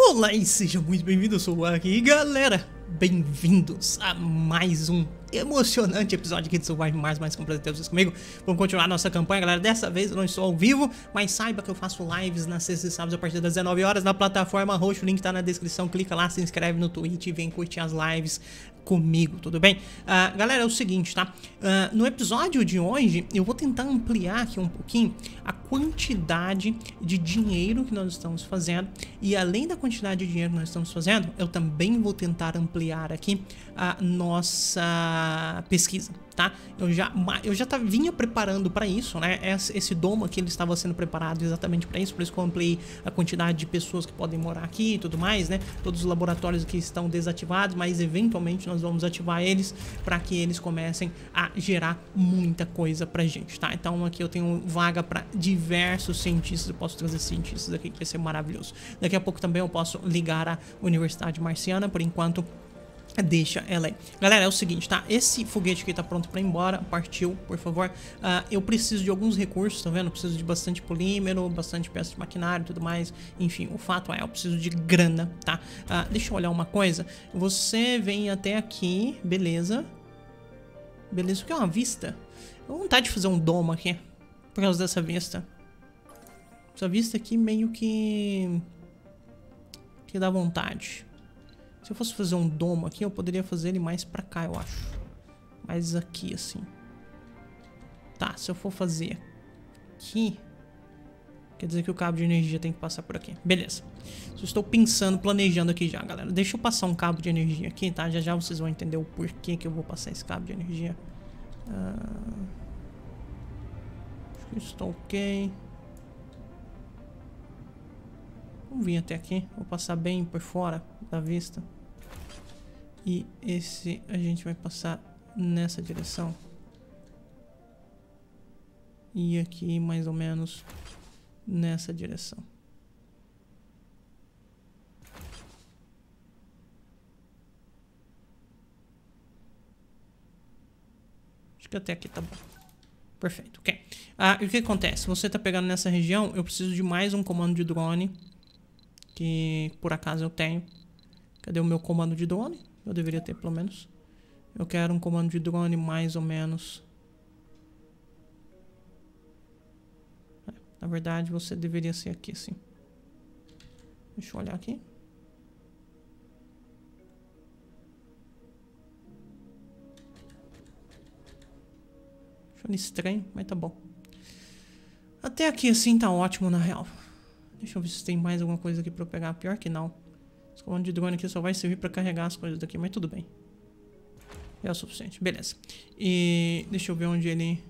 Olá e sejam muito bem-vindos, eu sou o Aki. E galera, bem-vindos a mais um emocionante episódio aqui de Survive Mais Mais completo vocês comigo. Vamos continuar nossa campanha, galera. Dessa vez eu não estou ao vivo, mas saiba que eu faço lives nas sextas e sábados a partir das 19 horas na plataforma roxo. O link tá na descrição. Clica lá, se inscreve no Twitch e vem curtir as lives comigo, tudo bem? Uh, galera, é o seguinte, tá? Uh, no episódio de hoje, eu vou tentar ampliar aqui um pouquinho a quantidade de dinheiro que nós estamos fazendo. E além da quantidade de dinheiro que nós estamos fazendo, eu também vou tentar ampliar aqui a nossa pesquisa tá? Eu já, eu já tá, vinha preparando para isso, né? Esse, domo aqui ele estava sendo preparado exatamente para isso, por isso que eu ampliei a quantidade de pessoas que podem morar aqui e tudo mais, né? Todos os laboratórios aqui estão desativados, mas eventualmente nós vamos ativar eles para que eles comecem a gerar muita coisa pra gente, tá? Então aqui eu tenho vaga para diversos cientistas, eu posso trazer cientistas aqui que vai ser maravilhoso. Daqui a pouco também eu posso ligar a Universidade Marciana, por enquanto Deixa ela aí. Galera, é o seguinte, tá? Esse foguete aqui tá pronto pra ir embora. Partiu, por favor. Uh, eu preciso de alguns recursos, tá vendo? Eu preciso de bastante polímero, bastante peça de maquinário e tudo mais. Enfim, o fato é, eu preciso de grana, tá? Uh, deixa eu olhar uma coisa. Você vem até aqui, beleza. Beleza, o que é uma vista? Eu vontade de fazer um domo aqui. Por causa dessa vista. Essa vista aqui meio que... Que dá vontade. Se eu fosse fazer um domo aqui, eu poderia fazer ele mais pra cá, eu acho. Mais aqui, assim. Tá, se eu for fazer aqui... Quer dizer que o cabo de energia tem que passar por aqui. Beleza. Estou pensando, planejando aqui já, galera. Deixa eu passar um cabo de energia aqui, tá? Já já vocês vão entender o porquê que eu vou passar esse cabo de energia. Uh... Acho que estou ok. Vamos vir até aqui. Vou passar bem por fora da vista. E esse a gente vai passar nessa direção. E aqui mais ou menos nessa direção. Acho que até aqui tá bom. Perfeito, ok. Ah, e o que acontece? Você tá pegando nessa região, eu preciso de mais um comando de drone que por acaso eu tenho. Cadê o meu comando de drone? Eu deveria ter pelo menos. Eu quero um comando de drone mais ou menos. É, na verdade, você deveria ser aqui, sim. Deixa eu olhar aqui. Achando estranho, mas tá bom. Até aqui assim tá ótimo na real. Deixa eu ver se tem mais alguma coisa aqui pra eu pegar. Pior que não. Esse comando de drone aqui só vai servir pra carregar as coisas daqui, mas tudo bem. É o suficiente. Beleza. E deixa eu ver onde ele...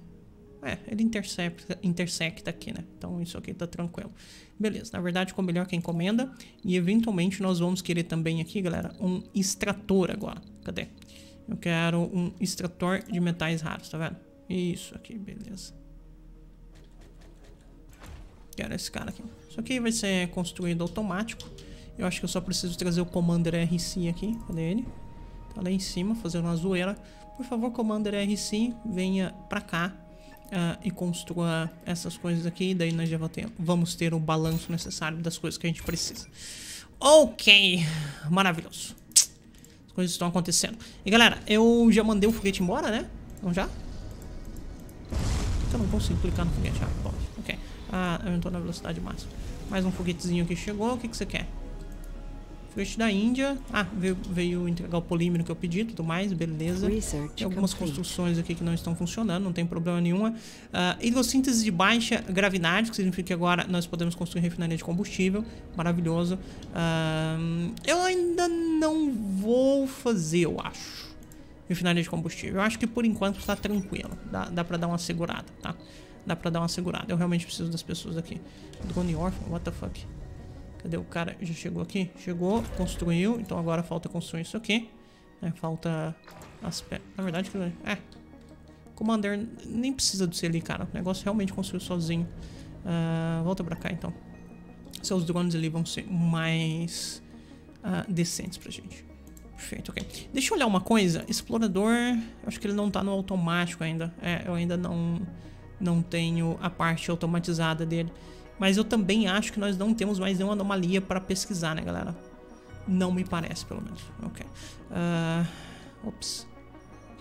É, ele intersecta, intersecta aqui, né? Então isso aqui tá tranquilo. Beleza, na verdade ficou melhor que a encomenda. E eventualmente nós vamos querer também aqui, galera, um extrator agora. Cadê? Eu quero um extrator de metais raros, tá vendo? Isso aqui, beleza. Quero esse cara aqui. Isso aqui vai ser construído automático. Eu acho que eu só preciso trazer o Commander RC aqui. Cadê ele? Tá lá em cima, fazendo uma zoeira. Por favor, Commander RC, venha pra cá uh, e construa essas coisas aqui. Daí nós já vamos ter o balanço necessário das coisas que a gente precisa. Ok, maravilhoso. As coisas estão acontecendo. E galera, eu já mandei o foguete embora, né? Não já? Eu não consigo clicar no foguete. Ah, pode. Ok. Ah, aumentou na velocidade máxima. Mais um foguetezinho que chegou. O que, que você quer? Foguete da Índia. Ah, veio, veio entregar o polímero que eu pedi tudo mais, beleza. Tem algumas construções aqui que não estão funcionando, não tem problema nenhuma. Uh, hidrossíntese de baixa gravidade, que significa que agora nós podemos construir refinaria de combustível. Maravilhoso. Uh, eu ainda não vou fazer, eu acho. Refinaria de combustível. Eu acho que por enquanto está tranquilo. Dá, dá pra dar uma segurada, tá? Dá pra dar uma segurada. Eu realmente preciso das pessoas aqui. Drone Orphan, what the fuck? Cadê o cara? Já chegou aqui? Chegou, construiu. Então agora falta construir isso aqui. É, falta aspecto. Na verdade, é. Commander nem precisa do ali, cara. O negócio realmente construiu sozinho. Uh, volta pra cá, então. Seus drones ali vão ser mais uh, decentes pra gente. Perfeito, ok. Deixa eu olhar uma coisa. Explorador, acho que ele não tá no automático ainda. É, eu ainda não não tenho a parte automatizada dele. Mas eu também acho que nós não temos mais nenhuma anomalia para pesquisar, né, galera? Não me parece, pelo menos. Ok. Uh, ops.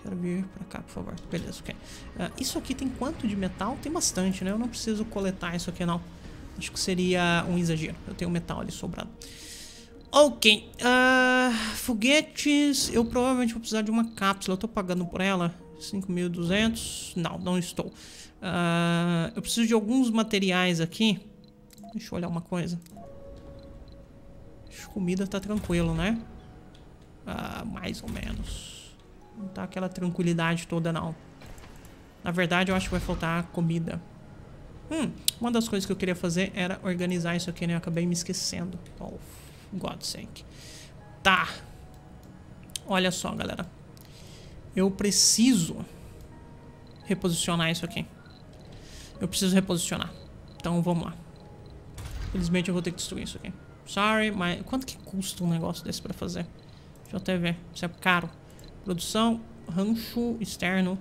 Quero vir pra cá, por favor. Beleza, ok. Uh, isso aqui tem quanto de metal? Tem bastante, né? Eu não preciso coletar isso aqui, não. Acho que seria um exagero. Eu tenho metal ali sobrando. Ok. Uh, foguetes. Eu provavelmente vou precisar de uma cápsula. Eu tô pagando por ela. 5.200. Não, não estou. Uh, eu preciso de alguns materiais aqui. Deixa eu olhar uma coisa. Acho comida tá tranquilo, né? Uh, mais ou menos. Não tá aquela tranquilidade toda, não. Na verdade, eu acho que vai faltar comida. Hum, uma das coisas que eu queria fazer era organizar isso aqui, né? Eu acabei me esquecendo. Oh, God's sake. Tá. Olha só, galera. Eu preciso reposicionar isso aqui. Eu preciso reposicionar. Então vamos lá. Infelizmente eu vou ter que destruir isso aqui. Sorry, mas quanto que custa um negócio desse pra fazer? Deixa eu até ver. Isso é caro. Produção, rancho externo,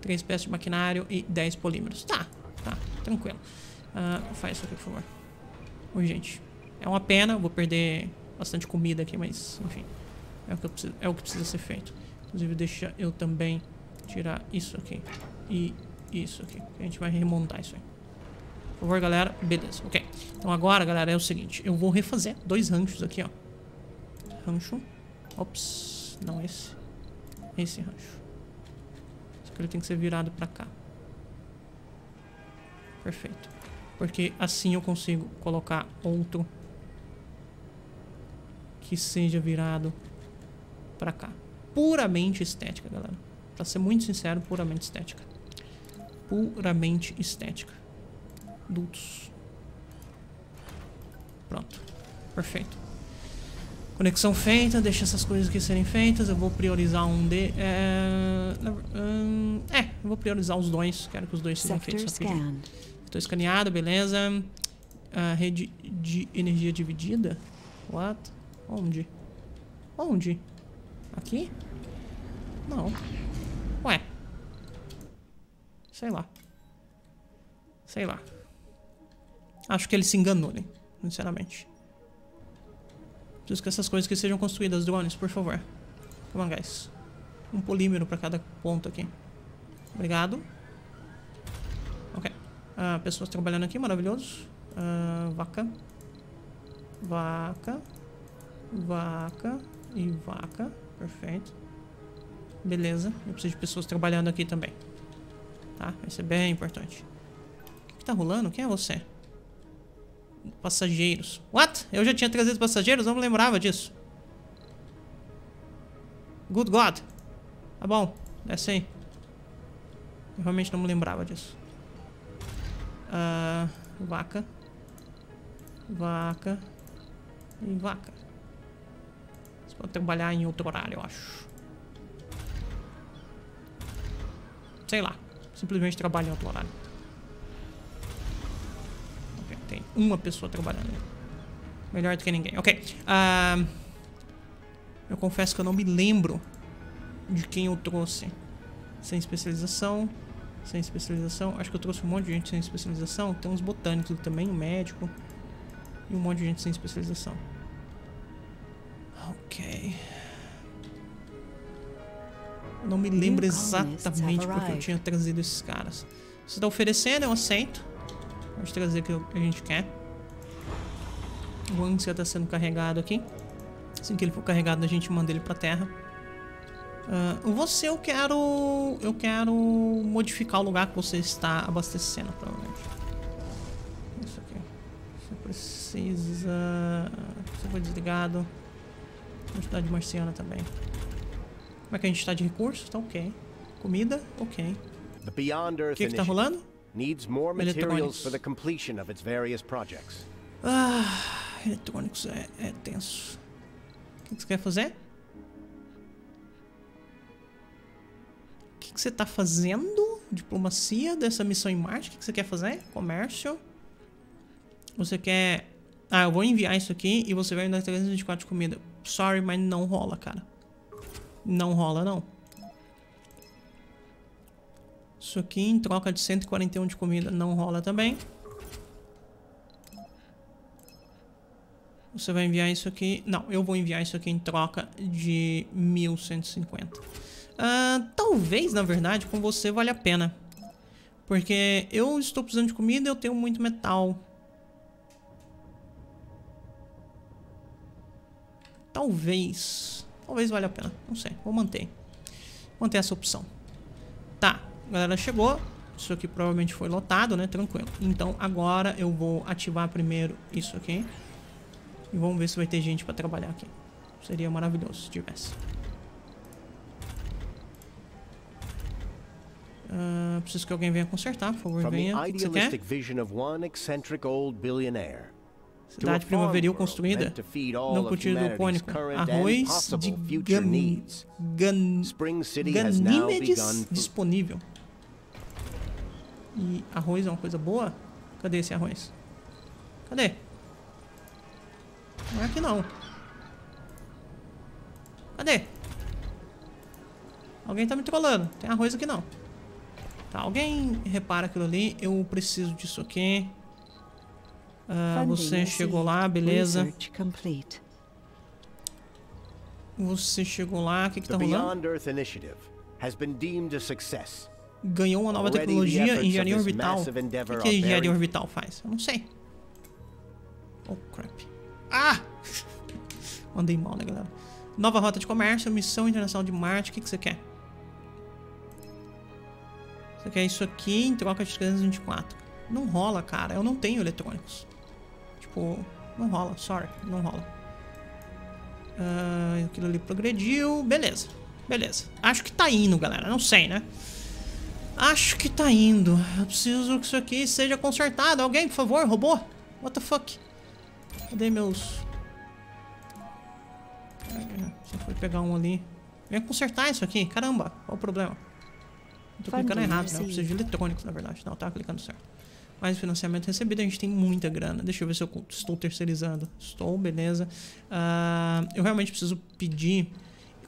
3 peças de maquinário e 10 polímeros. Tá, tá, tranquilo. Uh, faz isso aqui, por favor. Urgente. É uma pena, vou perder bastante comida aqui, mas enfim. É o que, preciso, é o que precisa ser feito. Inclusive, deixa eu também tirar isso aqui. E isso aqui. A gente vai remontar isso aí. Por favor, galera. Beleza, ok. Então agora, galera, é o seguinte. Eu vou refazer dois ranchos aqui, ó. Rancho. Ops. Não esse. Esse rancho. Só que ele tem que ser virado pra cá. Perfeito. Porque assim eu consigo colocar outro que seja virado pra cá. Puramente estética, galera. Pra ser muito sincero, puramente estética. Puramente estética. Dutos. Pronto. Perfeito. Conexão feita, deixa essas coisas aqui serem feitas. Eu vou priorizar um de. É, é eu vou priorizar os dois. Quero que os dois sejam feitos rapidinho. Estou escaneado, beleza. A rede de energia dividida. What? Onde? Onde? Aqui? Não. Ué. Sei lá. Sei lá. Acho que ele se enganou, né? Sinceramente. Preciso que essas coisas que sejam construídas, drones, por favor. Come on, guys. Um polímero para cada ponto aqui. Obrigado. Ok. Uh, pessoas trabalhando aqui, maravilhoso. Uh, vaca. Vaca. Vaca. E vaca. Perfeito. Beleza. Eu preciso de pessoas trabalhando aqui também. Tá? Isso é bem importante. O que, que tá rolando? Quem é você? Passageiros. What? Eu já tinha trazido passageiros? Não me lembrava disso. Good God. Tá bom. Desce aí. Eu realmente não me lembrava disso. Uh, vaca. Vaca. E vaca. Você pode trabalhar em outro horário, eu acho. Sei lá. Simplesmente trabalha em outro horário. Tem uma pessoa trabalhando. Melhor do que ninguém. Ok. Uh, eu confesso que eu não me lembro de quem eu trouxe. Sem especialização. Sem especialização. Acho que eu trouxe um monte de gente sem especialização. Tem uns botânicos também, um médico. E um monte de gente sem especialização. Ok. Não me lembro exatamente porque eu tinha trazido esses caras. Você tá oferecendo, eu aceito. Pode trazer o que a gente quer. O Ansia tá sendo carregado aqui. Assim que ele for carregado, a gente manda ele pra terra. Uh, você eu quero. Eu quero modificar o lugar que você está abastecendo, provavelmente. Isso aqui. Você precisa. Você foi desligado. Quantidade marciana também. Como é que a gente está de recursos? Tá ok. Comida? Ok. O que que tá rolando? Needs more materials for the completion of its various projects. Ah, eletrônicos é, é tenso. O que, que você quer fazer? O que, que você está fazendo? Diplomacia dessa missão em Marte? O que, que você quer fazer? Comércio? Você quer... Ah, eu vou enviar isso aqui e você vai me dar 324 de comida. Sorry, mas não rola, cara. Não rola, não. Isso aqui em troca de 141 de comida não rola também. Você vai enviar isso aqui. Não, eu vou enviar isso aqui em troca de 1150. Uh, talvez, na verdade, com você vale a pena. Porque eu estou precisando de comida e eu tenho muito metal. Talvez. Talvez valha a pena. Não sei. Vou manter. Manter essa opção. A galera chegou. Isso aqui provavelmente foi lotado, né? Tranquilo. Então agora eu vou ativar primeiro isso aqui. E vamos ver se vai ter gente pra trabalhar aqui. Seria maravilhoso se tivesse. Uh, preciso que alguém venha consertar, por favor, venha. O que você quer? Cidade primaveril construída no cultivo hidropônico. Arroz de gan, gan, Ganímedes disponível. E arroz é uma coisa boa? Cadê esse arroz? Cadê? Não é aqui não. Cadê? Alguém tá me trollando. Tem arroz aqui não. Tá, alguém repara aquilo ali. Eu preciso disso aqui. Uh, você chegou lá, beleza. Você chegou lá, o que que tá rolando? Ganhou uma nova tecnologia, engenharia orbital. O que, a engenharia orbital faz? Eu não sei. Oh, crap. Ah! Mandei mal, né, galera? Nova rota de comércio, missão internacional de Marte. O que, que você quer? Você quer isso aqui em troca de 324. Não rola, cara. Eu não tenho eletrônicos. Tipo, não rola. Sorry, não rola. Uh, aquilo ali progrediu. Beleza. Beleza. Acho que tá indo, galera. Não sei, né? Acho que tá indo. Eu preciso que isso aqui seja consertado. Alguém, por favor, robô? What the fuck? Cadê meus... Você foi pegar um ali. Vem consertar isso aqui. Caramba, qual o problema? Eu tô clicando errado, né? Eu preciso de eletrônicos, na verdade. Não, tá clicando certo. Mais financiamento recebido, a gente tem muita grana. Deixa eu ver se eu estou terceirizando. Estou, beleza. Uh, eu realmente preciso pedir...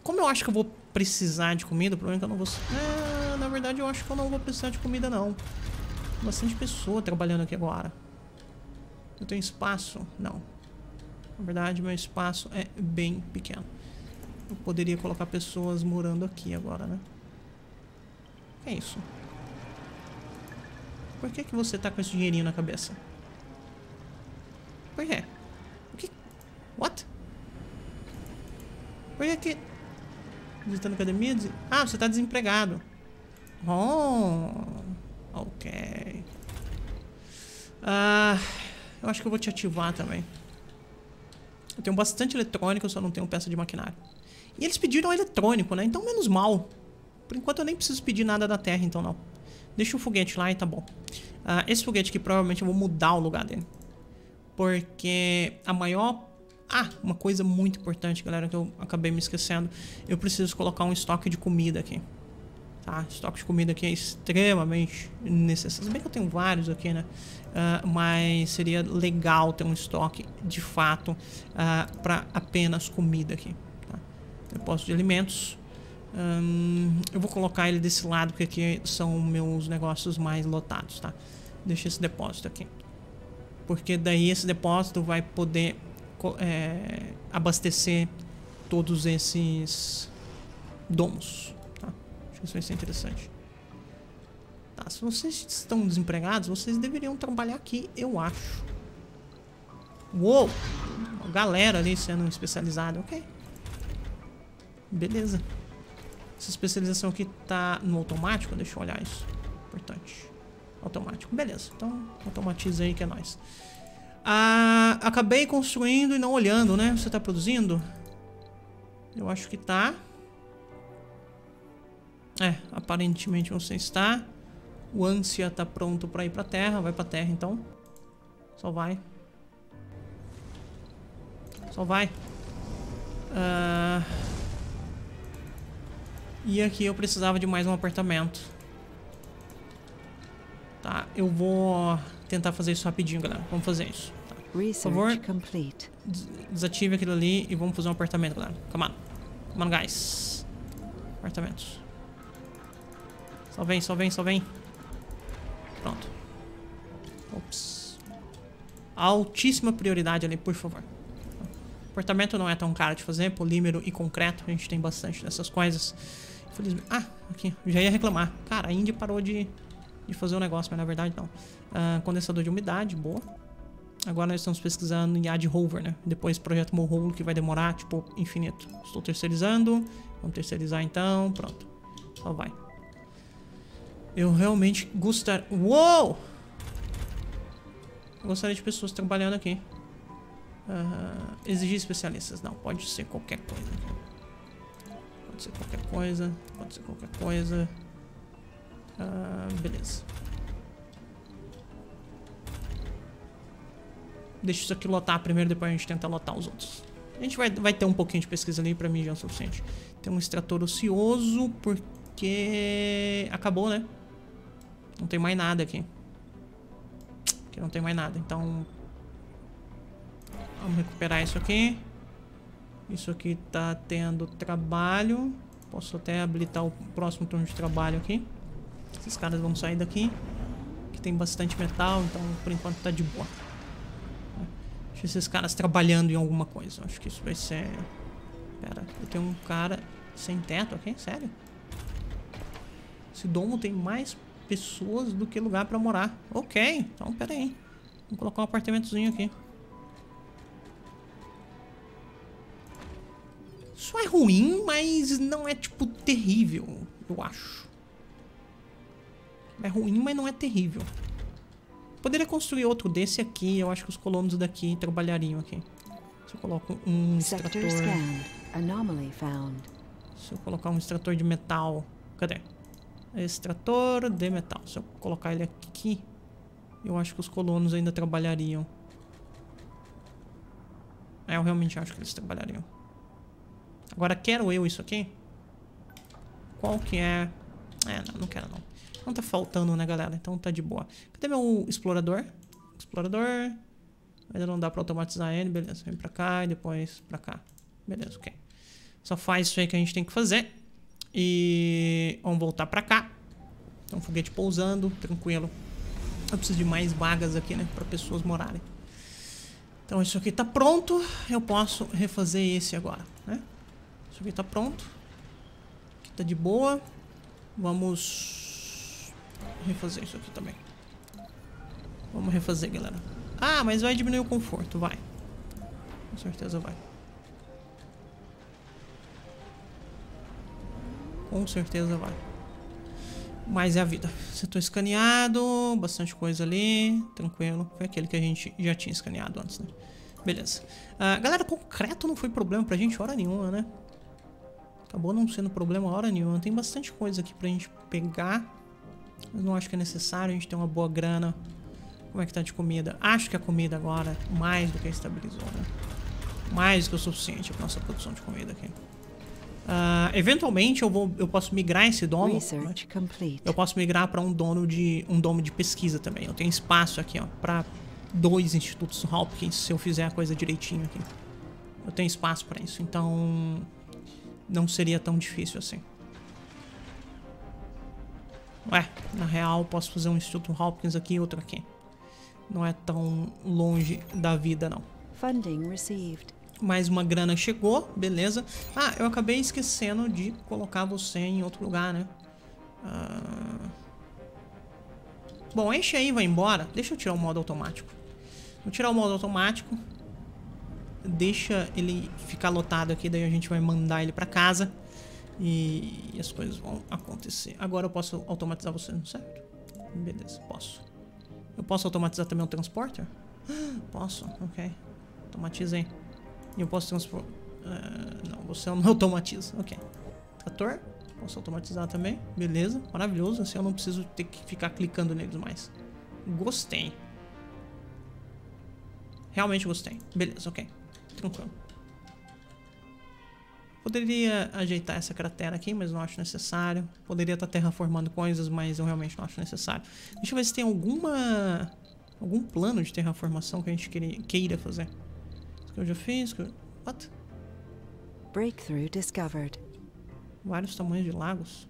Como eu acho que eu vou precisar de comida, o problema é que eu não vou... É, na verdade, eu acho que eu não vou precisar de comida, não. Tem bastante pessoa trabalhando aqui agora. Eu tenho espaço? Não. Na verdade, meu espaço é bem pequeno. Eu poderia colocar pessoas morando aqui agora, né? É isso? Por que, que você tá com esse dinheirinho na cabeça? Por quê? O que? What? Por que que... Visitando academia? Ah, você tá desempregado. Oh, ok. Ah, eu acho que eu vou te ativar também. Eu tenho bastante eletrônico, eu só não tenho peça de maquinário. E eles pediram eletrônico, né? Então menos mal. Por enquanto eu nem preciso pedir nada da Terra, então não. Deixa o foguete lá e tá bom. Uh, esse foguete aqui provavelmente eu vou mudar o lugar dele. Porque a maior... Ah, uma coisa muito importante, galera, que eu acabei me esquecendo. Eu preciso colocar um estoque de comida aqui. Tá? Estoque de comida aqui é extremamente necessário. Se bem que eu tenho vários aqui, né? Uh, mas seria legal ter um estoque de fato uh, ah, para apenas comida aqui. Tá? Depósito de alimentos. Um, eu vou colocar ele desse lado, porque aqui são meus negócios mais lotados, tá? Deixa esse depósito aqui. Porque daí esse depósito vai poder é, abastecer todos esses domos, tá? Acho que isso vai ser interessante. Tá, se vocês estão desempregados, vocês deveriam trabalhar aqui, eu acho. Uou! Uma galera ali sendo especializada, ok. Beleza. Essa especialização aqui tá no automático? Deixa eu olhar isso. Importante. Automático. Beleza. Então, automatiza aí que é nóis. Ah, acabei construindo e não olhando, né? Você tá produzindo? Eu acho que tá. É, aparentemente você está. O ânsia tá pronto pra ir pra terra. Vai pra terra, então. Só vai. Só vai. Ah... E aqui eu precisava de mais um apartamento. Tá, eu vou tentar fazer isso rapidinho, galera. Vamos fazer isso. Por favor, desative aquilo ali e vamos fazer um apartamento, galera. Come on. Come on, guys. Apartamentos. Só vem, só vem, só vem. Pronto. Ops. Altíssima prioridade ali, por favor. Portamento não é tão caro de fazer, polímero e concreto, a gente tem bastante dessas coisas. Infelizmente... Ah, aqui, já ia reclamar. Cara, a Indy parou de, de fazer o negócio, mas na verdade não. Uh, condensador de umidade, boa. Agora nós estamos pesquisando em Ad Rover, né? Depois projeto Morrolo, que vai demorar, tipo, infinito. Estou terceirizando. Vamos terceirizar então. Pronto. Só vai. Eu realmente gostaria... Uou! Eu gostaria de pessoas trabalhando aqui. Uh, exigir especialistas. Não, pode ser qualquer coisa. Pode ser qualquer coisa. Pode ser qualquer coisa. Uh, beleza. Deixa isso aqui lotar primeiro, depois a gente tenta lotar os outros. A gente vai, vai ter um pouquinho de pesquisa ali, pra mim já é o suficiente. Tem um extrator ocioso, porque... Acabou, né? Não tem mais nada aqui. Aqui não tem mais nada, então... Vamos recuperar isso aqui. Isso aqui tá tendo trabalho. Posso até habilitar o próximo turno de trabalho aqui. Esses caras vão sair daqui. Aqui tem bastante metal, então por enquanto tá de boa. Deixa esses caras trabalhando em alguma coisa. Acho que isso vai ser... Pera, eu tenho um cara sem teto aqui? Sério? Esse domo tem mais pessoas do que lugar pra morar. Ok, então pera aí. Vamos colocar um apartamentozinho aqui. Isso é ruim, mas não é, tipo, terrível, eu acho. É ruim, mas não é terrível. Poderia construir outro desse aqui. Eu acho que os colonos daqui trabalhariam aqui. Se eu coloco um extrator... Se eu colocar um extrator de metal... Cadê? Extrator de metal. Se eu colocar ele aqui, eu acho que os colonos ainda trabalhariam. É, eu realmente acho que eles trabalhariam. Agora, quero eu isso aqui? Qual que é... É, não, não quero não. Não tá faltando, né, galera? Então tá de boa. Cadê meu explorador? Explorador. Ainda não dá pra automatizar ele. Beleza, vem pra cá e depois pra cá. Beleza, ok. Só faz isso aí que a gente tem que fazer. E vamos voltar pra cá. Então, foguete pousando, tranquilo. Eu preciso de mais vagas aqui, né? Pra pessoas morarem. Então, isso aqui tá pronto. Eu posso refazer esse agora, né? Isso aqui tá pronto. Aqui tá de boa. Vamos refazer isso aqui também. Vamos refazer, galera. Ah, mas vai diminuir o conforto, vai. Com certeza vai. Com certeza vai. Mas é a vida. Setor escaneado, bastante coisa ali, tranquilo. Foi aquele que a gente já tinha escaneado antes, né? Beleza. Uh, galera, concreto não foi problema pra gente hora nenhuma, né? Acabou não sendo problema hora nenhuma. Tem bastante coisa aqui pra gente pegar. Mas não acho que é necessário, a gente tem uma boa grana. Como é que tá de comida? Acho que a comida agora mais do que estabilizou, né? Mais do que o suficiente para nossa produção de comida aqui. Uh, eventualmente eu vou, eu posso migrar esse domo. Né? Eu posso migrar para um dono de um domo de pesquisa também. Eu tenho espaço aqui, ó, para dois institutos Hopkins se eu fizer a coisa direitinho aqui. Eu tenho espaço para isso, então não seria tão difícil assim. Ué, na real posso fazer um Instituto Hopkins aqui e outro aqui. Não é tão longe da vida, não. Funding received. Mais uma grana chegou, beleza. Ah, eu acabei esquecendo de colocar você em outro lugar, né? Ah... Bom, enche aí e vai embora. Deixa eu tirar o modo automático. Vou tirar o modo automático. Deixa ele ficar lotado aqui, daí a gente vai mandar ele pra casa. E, as coisas vão acontecer. Agora eu posso automatizar você, certo? Beleza, posso. Eu posso automatizar também o transporter? Posso, ok. Automatizei. E eu posso transportar... Uh, eh, não, você não automatiza. Ok. Trator. Posso automatizar também. Beleza, maravilhoso. Assim eu não preciso ter que ficar clicando neles mais. Gostei. Realmente gostei. Beleza, ok. Tranquilo. Poderia ajeitar essa cratera aqui, mas não acho necessário. Poderia estar terraformando coisas, mas eu realmente não acho necessário. Deixa eu ver se tem alguma... Algum plano de terraformação que a gente queira fazer. Isso que eu já fiz. Que. What? Breakthrough discovered. Vários tamanhos de lagos.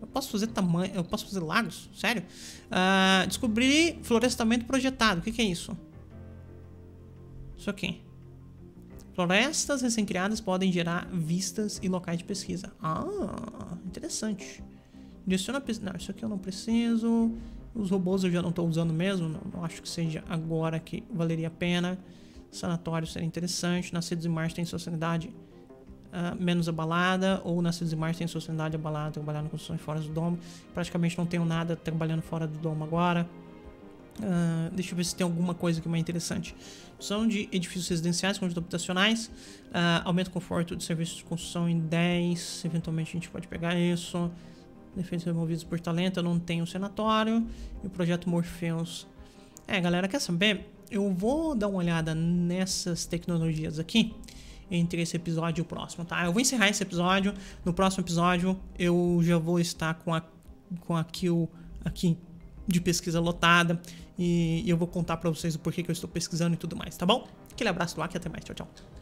Eu posso fazer tamanho... Eu posso fazer lagos? Sério? Uh, descobri florestamento projetado. O que, que é isso? Isso aqui. Florestas recém-criadas podem gerar vistas e locais de pesquisa. Ah, interessante. Direciona pesquisa. Não, isso aqui eu não preciso. Os robôs eu já não estou usando mesmo. Não, não, acho que seja agora que valeria a pena. Sanatório seria interessante. Nascidos em Marte tem sociedade uh, menos abalada. Ou Nascidos em Marte tem sociedade abalada, trabalhando com construções fora do domo. Praticamente não tenho nada trabalhando fora do domo agora. Uh, deixa eu ver se tem alguma coisa que é mais interessante. São de edifícios residenciais, conjuntos habitacionais. Uh, aumenta o conforto de serviços de construção em 10. Eventualmente a gente pode pegar isso. Defeitos removidos por talento, eu não tenho senatório. E o projeto Morpheus. É, galera, quer saber? Eu vou dar uma olhada nessas tecnologias aqui entre esse episódio e o próximo, tá? Eu vou encerrar esse episódio. No próximo episódio eu já vou estar com a, com a kill aqui de pesquisa lotada e, eu vou contar para vocês o porquê que eu estou pesquisando e tudo mais, tá bom? Aquele abraço do Aki e até mais. Tchau, tchau.